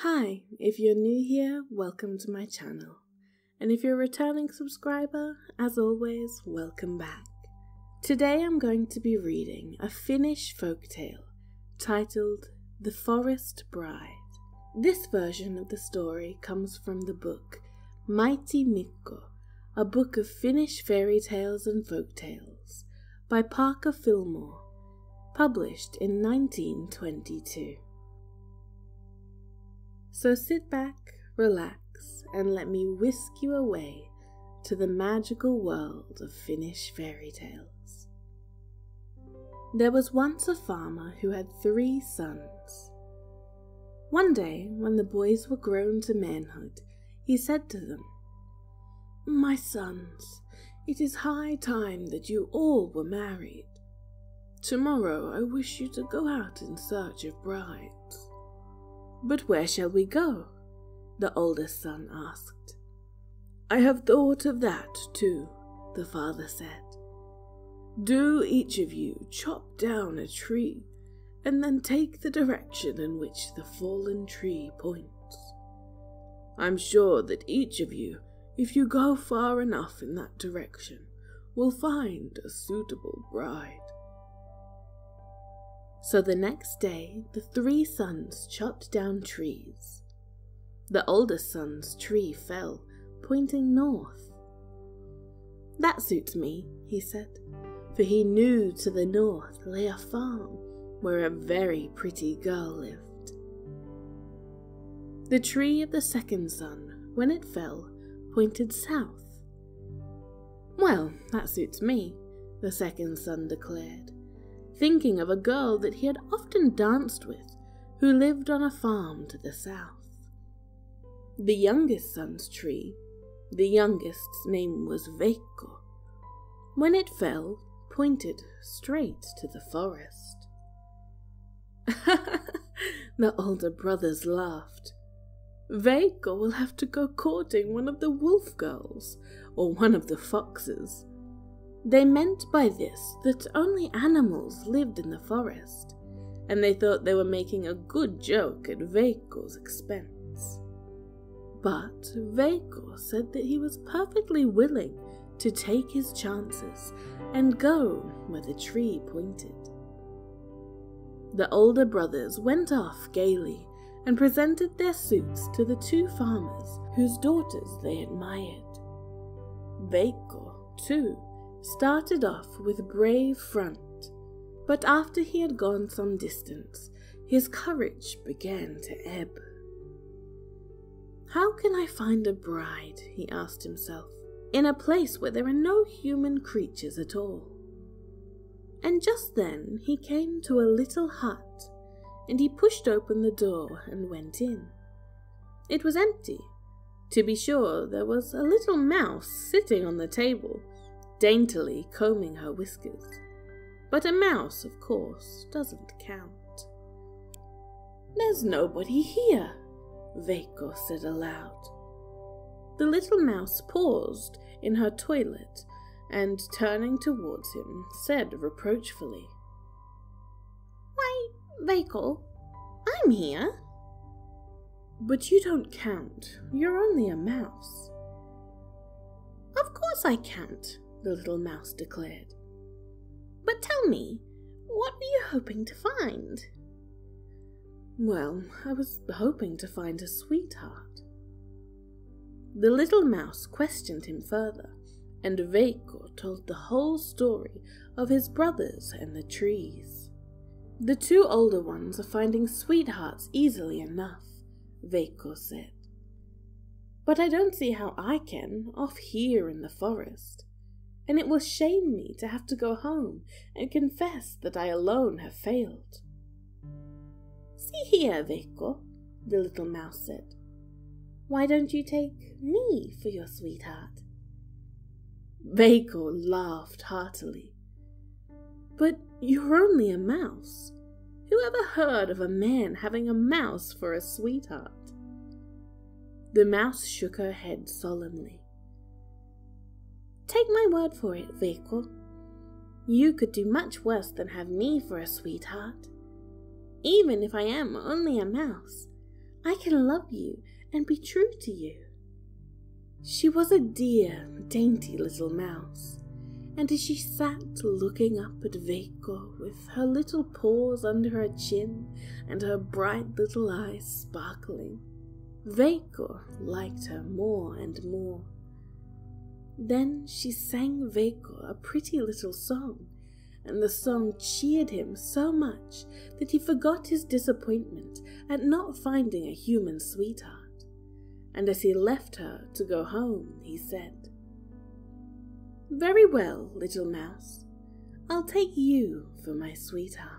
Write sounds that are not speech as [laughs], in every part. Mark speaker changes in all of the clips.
Speaker 1: Hi, if you're new here, welcome to my channel. And if you're a returning subscriber, as always, welcome back. Today I'm going to be reading a Finnish folktale titled The Forest Bride. This version of the story comes from the book Mighty Mikko, a book of Finnish fairy tales and folktales by Parker Fillmore, published in 1922. So sit back, relax, and let me whisk you away to the magical world of Finnish fairy tales. There was once a farmer who had three sons. One day, when the boys were grown to manhood, he said to them, My sons, it is high time that you all were married. Tomorrow I wish you to go out in search of brides. But where shall we go? the oldest son asked. I have thought of that too, the father said. Do each of you chop down a tree and then take the direction in which the fallen tree points. I'm sure that each of you, if you go far enough in that direction, will find a suitable bride. So the next day, the three sons chopped down trees. The oldest son's tree fell, pointing north. That suits me, he said, for he knew to the north lay a farm where a very pretty girl lived. The tree of the second son, when it fell, pointed south. Well, that suits me, the second son declared thinking of a girl that he had often danced with, who lived on a farm to the south. The youngest son's tree, the youngest's name was Veikko, when it fell, pointed straight to the forest. [laughs] the older brothers laughed. Veikko will have to go courting one of the wolf girls or one of the foxes. They meant by this that only animals lived in the forest, and they thought they were making a good joke at Veikko's expense. But Veikko said that he was perfectly willing to take his chances and go where the tree pointed. The older brothers went off gaily and presented their suits to the two farmers whose daughters they admired. Veikko, too, started off with brave front, but after he had gone some distance, his courage began to ebb. How can I find a bride, he asked himself, in a place where there are no human creatures at all? And just then he came to a little hut, and he pushed open the door and went in. It was empty. To be sure, there was a little mouse sitting on the table, daintily combing her whiskers. But a mouse, of course, doesn't count. There's nobody here, Veikko said aloud. The little mouse paused in her toilet and, turning towards him, said reproachfully, Why, Veikko, I'm here. But you don't count. You're only a mouse. Of course I can't, the little mouse declared. But tell me, what were you hoping to find? Well, I was hoping to find a sweetheart. The little mouse questioned him further, and Veikko told the whole story of his brothers and the trees. The two older ones are finding sweethearts easily enough, Veikko said. But I don't see how I can, off here in the forest and it will shame me to have to go home and confess that I alone have failed. See here, Veikko, the little mouse said. Why don't you take me for your sweetheart? Veikko laughed heartily. But you're only a mouse. Who ever heard of a man having a mouse for a sweetheart? The mouse shook her head solemnly. Take my word for it, Veikko. You could do much worse than have me for a sweetheart. Even if I am only a mouse, I can love you and be true to you. She was a dear, dainty little mouse, and as she sat looking up at Veikko with her little paws under her chin and her bright little eyes sparkling, Veikko liked her more and more. Then she sang Veikko a pretty little song, and the song cheered him so much that he forgot his disappointment at not finding a human sweetheart and as he left her to go home, he said, Very well, little mouse, I'll take you for my sweetheart.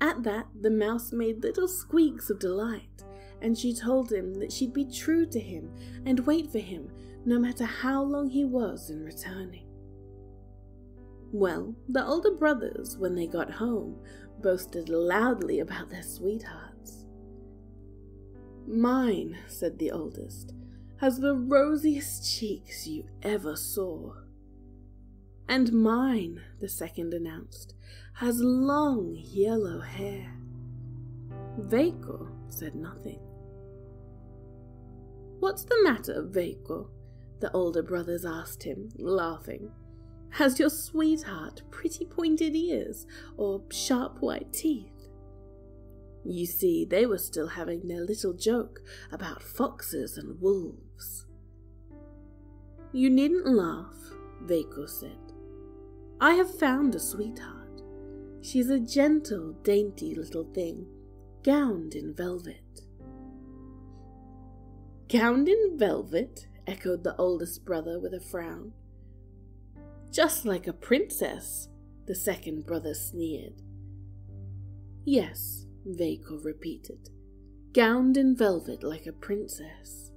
Speaker 1: At that, the mouse made little squeaks of delight, and she told him that she'd be true to him and wait for him no matter how long he was in returning. Well, the older brothers, when they got home, boasted loudly about their sweethearts. Mine, said the oldest, has the rosiest cheeks you ever saw. And mine, the second announced, has long yellow hair. Veikko said nothing. What's the matter, Veikko? The older brothers asked him, laughing. Has your sweetheart pretty pointed ears or sharp white teeth? You see, they were still having their little joke about foxes and wolves. You needn't laugh, Veikko said. I have found a sweetheart. She's a gentle, dainty little thing, gowned in velvet. Gowned in velvet? Echoed the oldest brother with a frown. Just like a princess, the second brother sneered. Yes, Veikko repeated, gowned in velvet like a princess.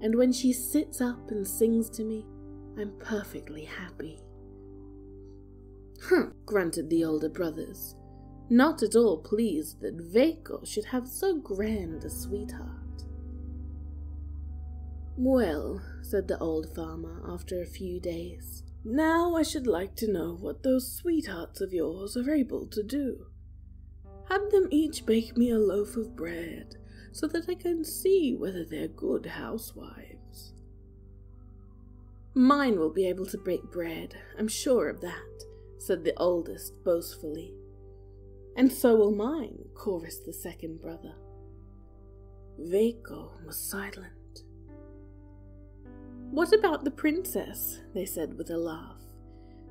Speaker 1: And when she sits up and sings to me, I'm perfectly happy. Huh, grunted the older brothers, not at all pleased that Veikko should have so grand a sweetheart. Well, said the old farmer after a few days, now I should like to know what those sweethearts of yours are able to do. Have them each bake me a loaf of bread, so that I can see whether they're good housewives. Mine will be able to bake bread, I'm sure of that, said the oldest boastfully. And so will mine, chorused the second brother. Veikko was silent. What about the princess? they said with a laugh.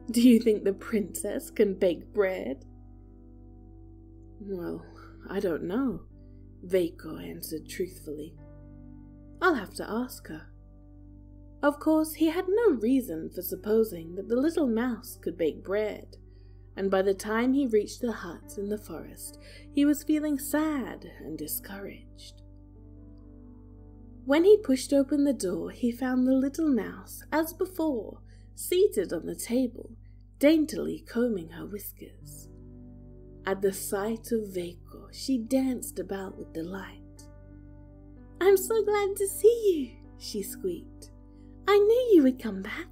Speaker 1: Do you think the princess can bake bread? Well, I don't know, Veikko answered truthfully. I'll have to ask her. Of course, he had no reason for supposing that the little mouse could bake bread, and by the time he reached the hut in the forest, he was feeling sad and discouraged. When he pushed open the door, he found the little mouse, as before, seated on the table, daintily combing her whiskers. At the sight of Veikko, she danced about with delight. I'm so glad to see you, she squeaked. I knew you would come back.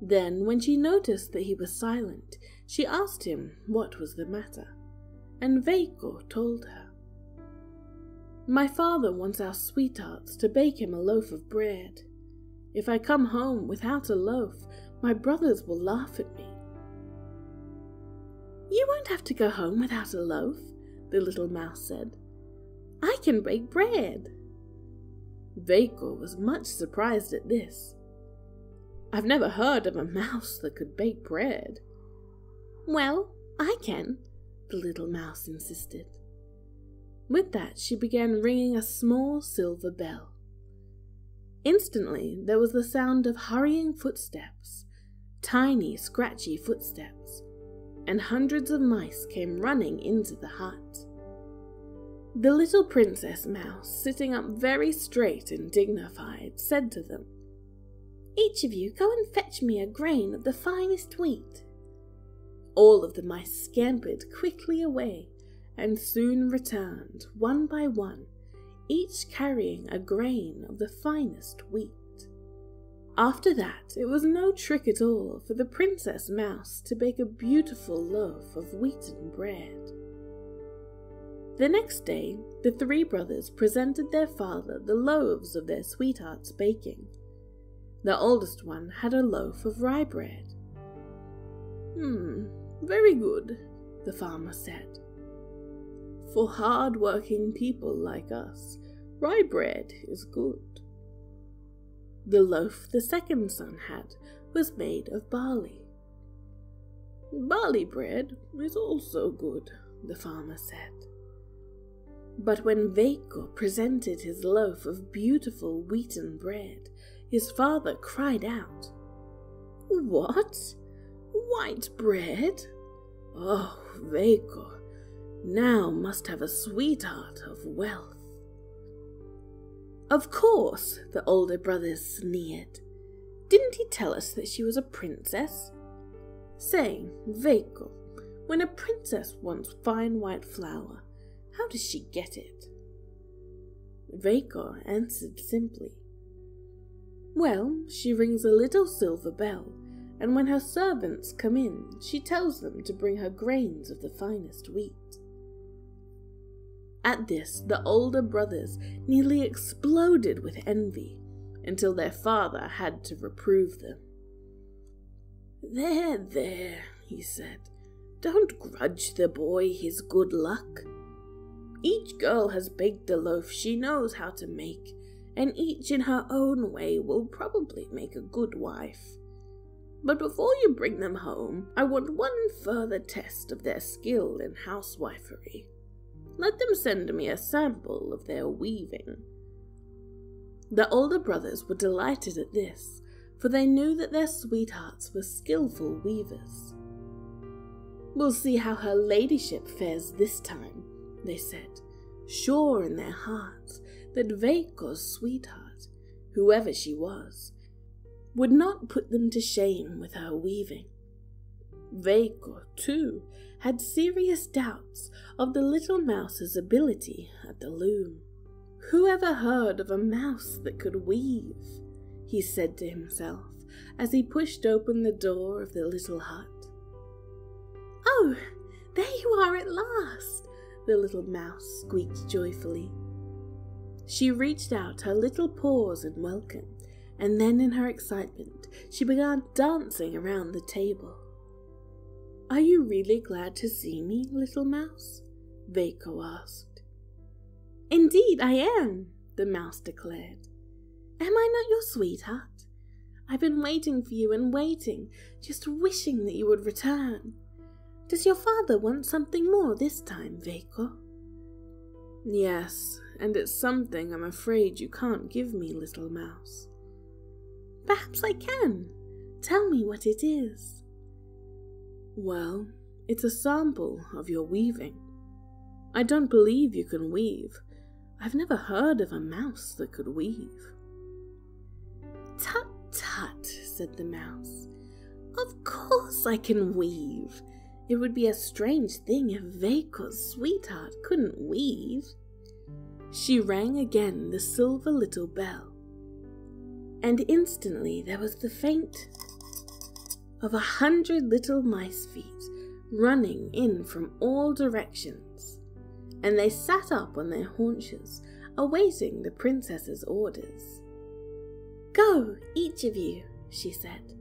Speaker 1: Then, when she noticed that he was silent, she asked him what was the matter, and Veikko told her. My father wants our sweethearts to bake him a loaf of bread. If I come home without a loaf, my brothers will laugh at me. You won't have to go home without a loaf, the little mouse said. I can bake bread. Veikko was much surprised at this. I've never heard of a mouse that could bake bread. Well, I can, the little mouse insisted. With that, she began ringing a small silver bell. Instantly, there was the sound of hurrying footsteps, tiny, scratchy footsteps, and hundreds of mice came running into the hut. The little Princess Mouse, sitting up very straight and dignified, said to them, Each of you go and fetch me a grain of the finest wheat. All of the mice scampered quickly away and soon returned, one by one, each carrying a grain of the finest wheat. After that, it was no trick at all for the Princess Mouse to bake a beautiful loaf of wheaten bread. The next day, the three brothers presented their father the loaves of their sweetheart's baking. The oldest one had a loaf of rye bread. Hmm, very good, the farmer said. For hard working people like us, rye bread is good. The loaf the second son had was made of barley. Barley bread is also good, the farmer said. But when Veikko presented his loaf of beautiful wheaten bread, his father cried out, What? White bread? Oh, Veikko, now must have a sweetheart of wealth. Of course, the older brothers sneered. Didn't he tell us that she was a princess? Say, Veikko, when a princess wants fine white flour, how does she get it? Veikko answered simply. Well, she rings a little silver bell, and when her servants come in, she tells them to bring her grains of the finest wheat. At this, the older brothers nearly exploded with envy until their father had to reprove them. There, there, he said, don't grudge the boy his good luck. Each girl has baked the loaf she knows how to make, and each in her own way will probably make a good wife. But before you bring them home, I want one further test of their skill in housewifery. Let them send me a sample of their weaving. The older brothers were delighted at this, for they knew that their sweethearts were skilful weavers. We'll see how her ladyship fares this time, they said, sure in their hearts that Veikko's sweetheart, whoever she was, would not put them to shame with her weaving. Veikko, too, had serious doubts of the little mouse's ability at the loom. Who ever heard of a mouse that could weave? he said to himself as he pushed open the door of the little hut. Oh, there you are at last, the little mouse squeaked joyfully. She reached out her little paws in welcome, and then in her excitement she began dancing around the table. Are you really glad to see me, little mouse? Veikko asked. Indeed I am, the mouse declared. Am I not your sweetheart? I've been waiting for you and waiting, just wishing that you would return. Does your father want something more this time, Veikko? Yes, and it's something I'm afraid you can't give me, little mouse. Perhaps I can. Tell me what it is. Well, it's a sample of your weaving. I don't believe you can weave. I've never heard of a mouse that could weave. Tut tut, said the mouse. Of course I can weave. It would be a strange thing if Veikko's sweetheart couldn't weave. She rang again the silver little bell, and instantly there was the faint of a hundred little mice feet running in from all directions, and they sat up on their haunches, awaiting the princess's orders. Go, each of you, she said,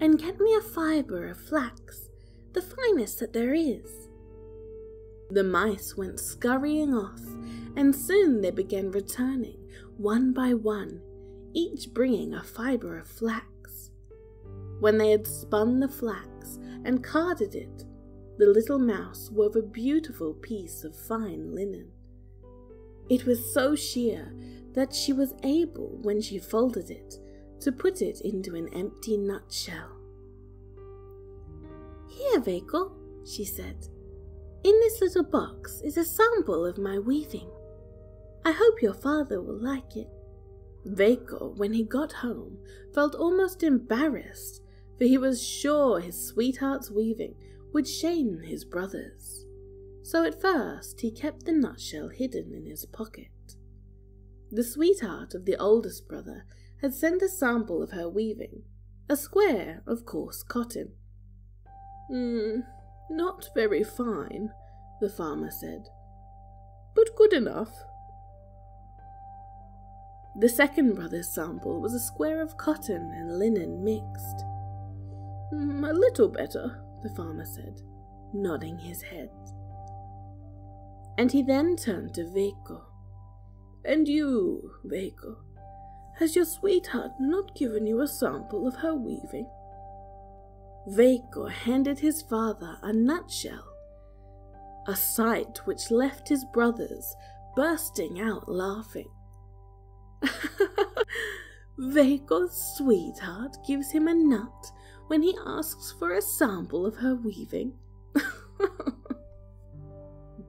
Speaker 1: and get me a fibre of flax the finest that there is. The mice went scurrying off, and soon they began returning, one by one, each bringing a fibre of flax. When they had spun the flax and carded it, the little mouse wove a beautiful piece of fine linen. It was so sheer that she was able, when she folded it, to put it into an empty nutshell. Here, Veikko, she said. In this little box is a sample of my weaving. I hope your father will like it. Veikko, when he got home, felt almost embarrassed, for he was sure his sweetheart's weaving would shame his brothers. So at first he kept the nutshell hidden in his pocket. The sweetheart of the oldest brother had sent a sample of her weaving, a square of coarse cotton, Hmm, not very fine, the farmer said. but good enough. The second brother's sample was a square of cotton and linen mixed. Mm, a little better, the farmer said, nodding his head. And he then turned to Veikko. And you, Veikko, has your sweetheart not given you a sample of her weaving? Veikko handed his father a nutshell, a sight which left his brothers bursting out laughing. [laughs] Veikko's sweetheart gives him a nut when he asks for a sample of her weaving. [laughs]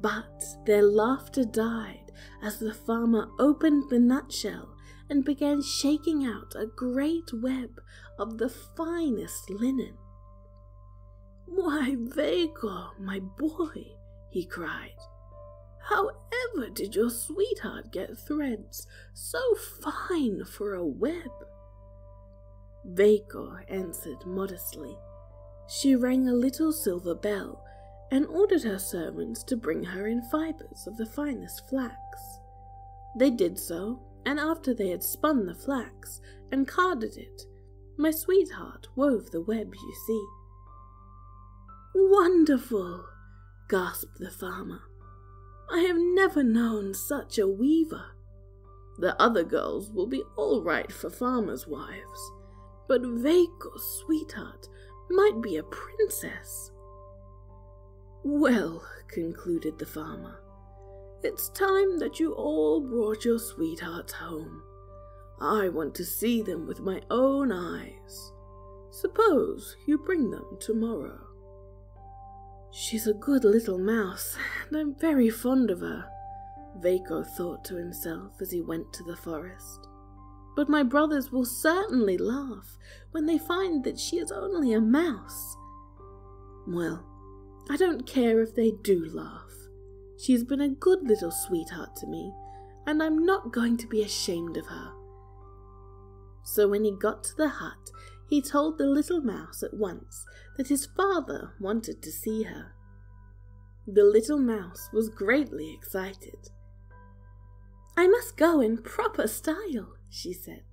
Speaker 1: but their laughter died as the farmer opened the nutshell and began shaking out a great web of the finest linen. Why, Veikko, my boy, he cried. However did your sweetheart get threads so fine for a web? Veikko answered modestly. She rang a little silver bell and ordered her servants to bring her in fibres of the finest flax. They did so, and after they had spun the flax and carded it, my sweetheart wove the web you see. Wonderful! gasped the farmer. I have never known such a weaver. The other girls will be all right for farmers' wives, but Veikko's sweetheart might be a princess. Well, concluded the farmer, it's time that you all brought your sweethearts home. I want to see them with my own eyes. Suppose you bring them tomorrow. She's a good little mouse, and I'm very fond of her, Veikko thought to himself as he went to the forest. But my brothers will certainly laugh when they find that she is only a mouse. Well, I don't care if they do laugh. She's been a good little sweetheart to me, and I'm not going to be ashamed of her. So when he got to the hut, he told the little mouse at once that his father wanted to see her. The little mouse was greatly excited. I must go in proper style, she said.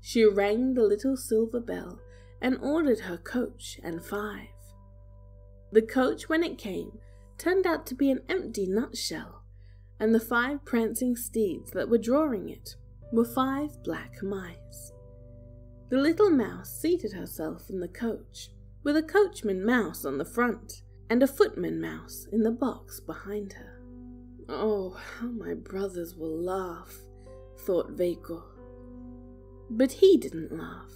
Speaker 1: She rang the little silver bell and ordered her coach and five. The coach, when it came, turned out to be an empty nutshell, and the five prancing steeds that were drawing it were five black mice. The little mouse seated herself in the coach, with a coachman mouse on the front and a footman mouse in the box behind her. Oh, how my brothers will laugh, thought Veikko. But he didn't laugh.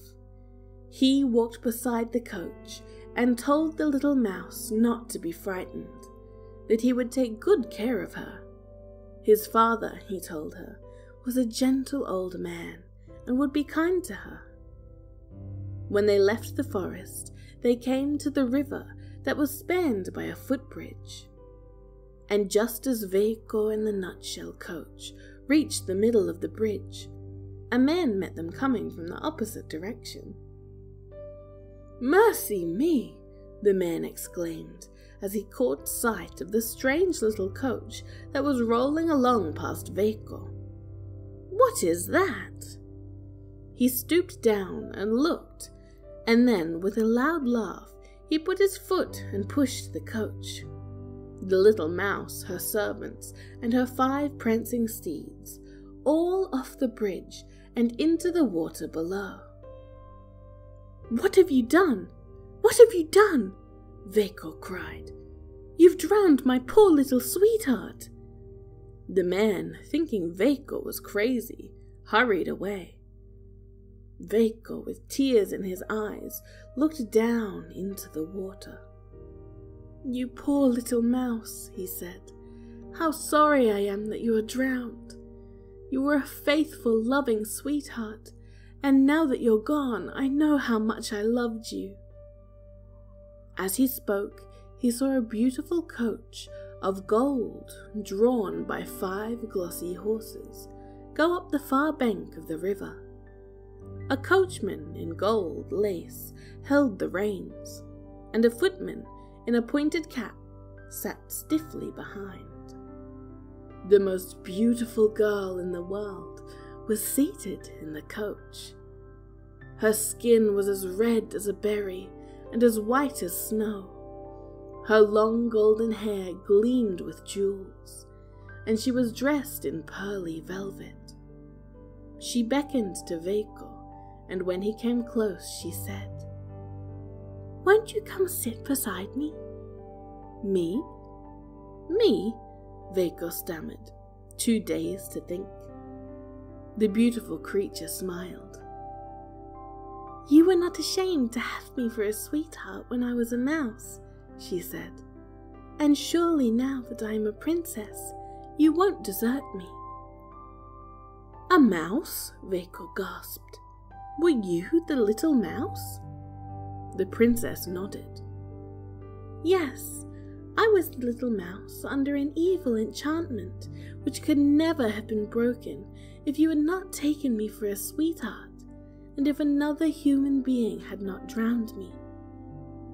Speaker 1: He walked beside the coach and told the little mouse not to be frightened, that he would take good care of her. His father, he told her, was a gentle old man and would be kind to her. When they left the forest, they came to the river that was spanned by a footbridge. And just as Veikko and the nutshell coach reached the middle of the bridge, a man met them coming from the opposite direction. Mercy me! the man exclaimed as he caught sight of the strange little coach that was rolling along past Veikko. What is that? He stooped down and looked, and then, with a loud laugh, he put his foot and pushed the coach. The little mouse, her servants, and her five prancing steeds, all off the bridge and into the water below. What have you done? What have you done? Veikko cried. You've drowned my poor little sweetheart. The man, thinking Veikko was crazy, hurried away. Veikko, with tears in his eyes, looked down into the water. You poor little mouse, he said. How sorry I am that you are drowned. You were a faithful, loving sweetheart, and now that you're gone, I know how much I loved you. As he spoke, he saw a beautiful coach of gold drawn by five glossy horses go up the far bank of the river. A coachman in gold lace held the reins, and a footman in a pointed cap sat stiffly behind. The most beautiful girl in the world was seated in the coach. Her skin was as red as a berry and as white as snow. Her long golden hair gleamed with jewels, and she was dressed in pearly velvet. She beckoned to Veikko, and when he came close, she said, Won't you come sit beside me? Me? Me? Veikko stammered, too dazed to think. The beautiful creature smiled. You were not ashamed to have me for a sweetheart when I was a mouse, she said. And surely now that I am a princess, you won't desert me. A mouse? Veikko gasped. Were you the little mouse? The princess nodded. Yes, I was the little mouse under an evil enchantment which could never have been broken if you had not taken me for a sweetheart, and if another human being had not drowned me.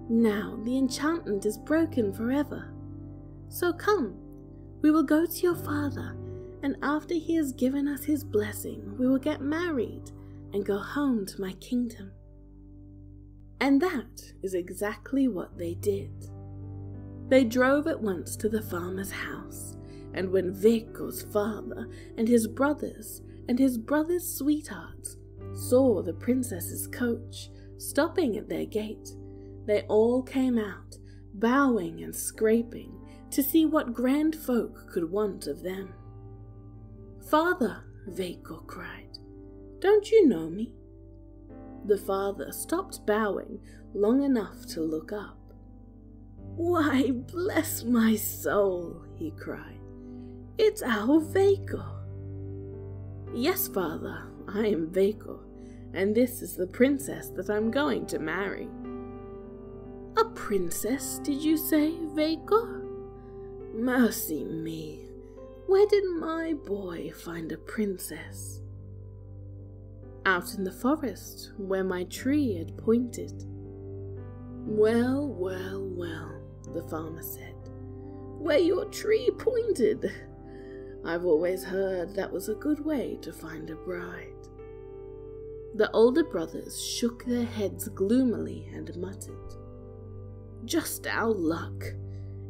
Speaker 1: Now the enchantment is broken forever. So come, we will go to your father, and after he has given us his blessing, we will get married and go home to my kingdom. And that is exactly what they did. They drove at once to the farmer's house, and when Veikko's father and his brothers and his brother's sweethearts saw the princess's coach stopping at their gate, they all came out, bowing and scraping, to see what grand folk could want of them. Father, Veikko cried, don't you know me? The father stopped bowing long enough to look up. Why, bless my soul, he cried. It's our Veikko. Yes, father, I am Veikko, and this is the princess that I'm going to marry. A princess, did you say, Veikko? Mercy me, where did my boy find a princess? Out in the forest, where my tree had pointed. Well, well, well, the farmer said. Where your tree pointed. I've always heard that was a good way to find a bride. The older brothers shook their heads gloomily and muttered, Just our luck.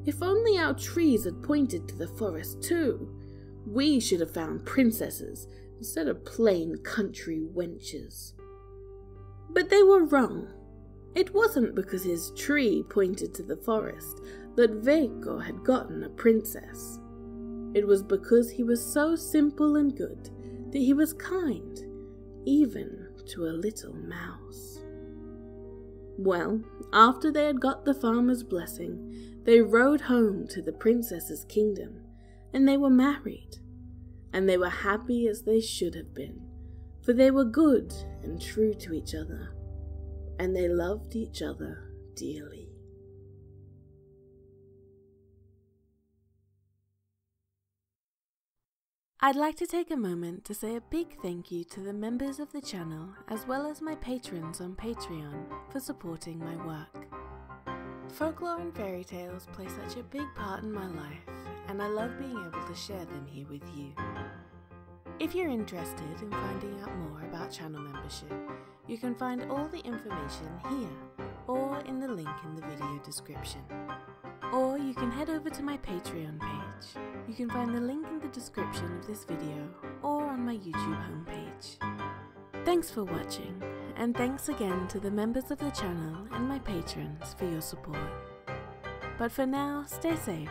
Speaker 1: If only our trees had pointed to the forest too, we should have found princesses instead of plain country wenches. But they were wrong. It wasn't because his tree pointed to the forest that Veikko had gotten a princess. It was because he was so simple and good that he was kind, even to a little mouse. Well, after they had got the farmer's blessing, they rode home to the princess's kingdom, and they were married. And they were happy as they should have been, for they were good and true to each other and they loved each other dearly. I'd like to take a moment to say a big thank you to the members of the channel as well as my patrons on Patreon for supporting my work. Folklore and fairy tales play such a big part in my life, and I love being able to share them here with you. If you're interested in finding out more about channel membership, you can find all the information here or in the link in the video description. Or you can head over to my Patreon page. You can find the link in the description of this video or on my YouTube homepage. Thanks for watching, and thanks again to the members of the channel and my patrons for your support. But for now, stay safe,